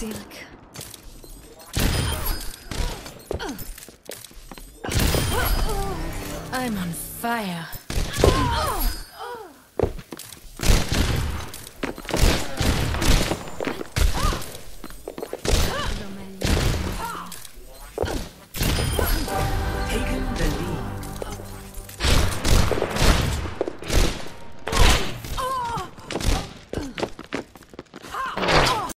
Silk. I'm on fire.